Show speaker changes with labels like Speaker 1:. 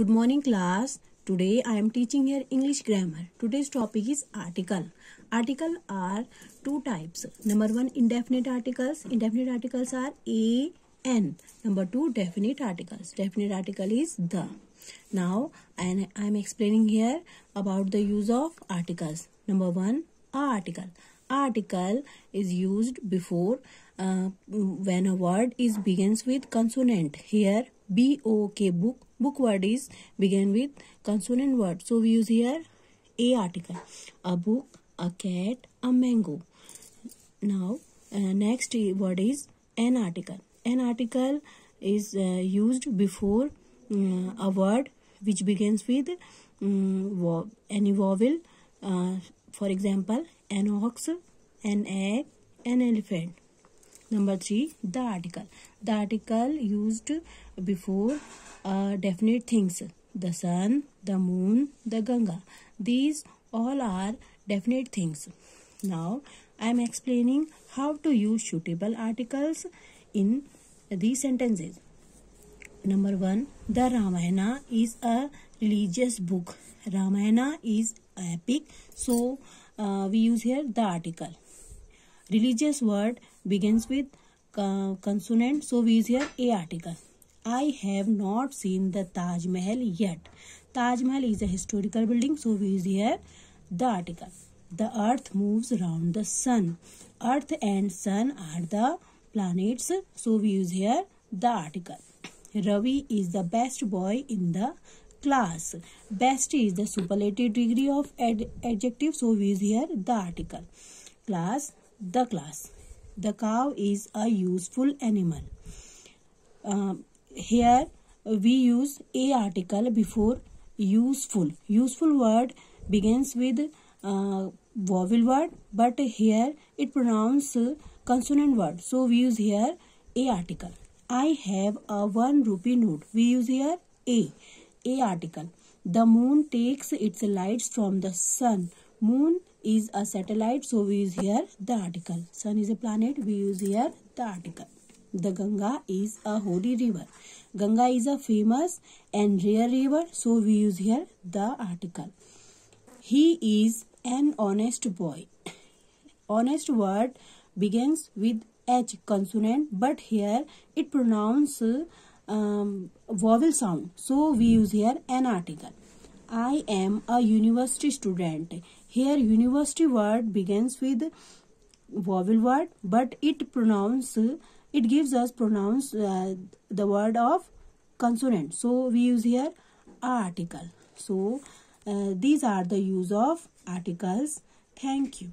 Speaker 1: Good morning class. Today I am teaching here English grammar. Today's topic is article. Article are two types. Number one indefinite articles. Indefinite articles are a n. Number two definite articles. Definite article is the. Now I am explaining here about the use of articles. Number one article. Article is used before uh, when a word is begins with consonant. Here B O K book book word is begin with consonant word. So we use here a article. A book a cat a mango. Now uh, next word is an article. An article is uh, used before uh, a word which begins with um, any vowel uh, for example an ox an egg an elephant number 3 the article. The article used before uh, definite things. The sun the moon the ganga. These all are definite things. Now i am explaining how to use suitable articles in these sentences. Number 1 the ramayana is a religious book. Ramayana is epic. So uh, we use here the article religious word begins with consonant so we use here a article I have not seen the Taj Mahal yet. Taj Mahal is a historical building, so we use here the article. The earth moves around the sun. Earth and sun are the planets, so we use here the article. Ravi is the best boy in the class. Best is the superlative degree of ad adjective, so we use here the article. Class, the class. The cow is a useful animal. Um, here we use a article before. Useful. Useful word begins with uh, vowel word but here it pronounce consonant word. So we use here a article. I have a 1 rupee note. We use here a a article. The moon takes its lights from the sun. Moon is a satellite so we use here the article sun is a planet we use here the article the Ganga is a holy river. Ganga is a famous and rare river, so we use here the article. He is an honest boy. honest word begins with H consonant, but here it pronounces um, vowel sound, so we use here an article. I am a university student. Here university word begins with vowel word, but it pronounces it gives us pronouns uh, the word of consonant. So we use here article. So uh, these are the use of articles. Thank you